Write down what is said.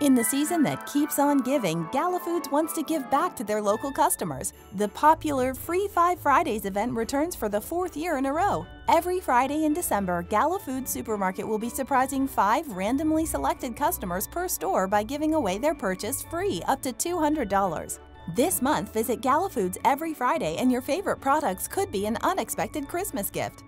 In the season that keeps on giving, Gala Foods wants to give back to their local customers. The popular Free Five Fridays event returns for the fourth year in a row. Every Friday in December, Gala Foods Supermarket will be surprising five randomly selected customers per store by giving away their purchase free up to $200. This month, visit Gala Foods every Friday and your favorite products could be an unexpected Christmas gift.